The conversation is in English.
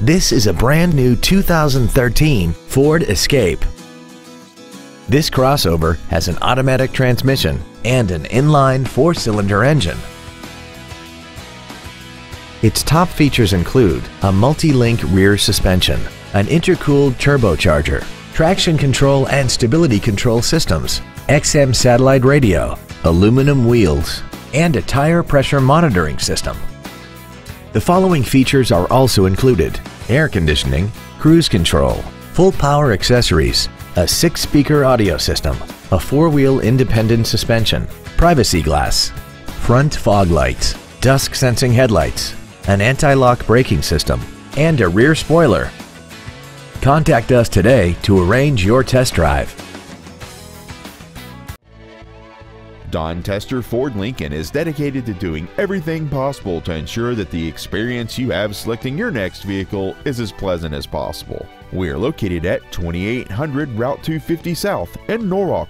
This is a brand new 2013 Ford Escape. This crossover has an automatic transmission and an inline four-cylinder engine. Its top features include a multi-link rear suspension, an intercooled turbocharger, traction control and stability control systems, XM satellite radio, aluminum wheels, and a tire pressure monitoring system. The following features are also included. Air conditioning, cruise control, full power accessories, a six-speaker audio system, a four-wheel independent suspension, privacy glass, front fog lights, dusk sensing headlights, an anti-lock braking system, and a rear spoiler. Contact us today to arrange your test drive. Don Tester Ford Lincoln is dedicated to doing everything possible to ensure that the experience you have selecting your next vehicle is as pleasant as possible. We are located at 2800 Route 250 South in Norwalk.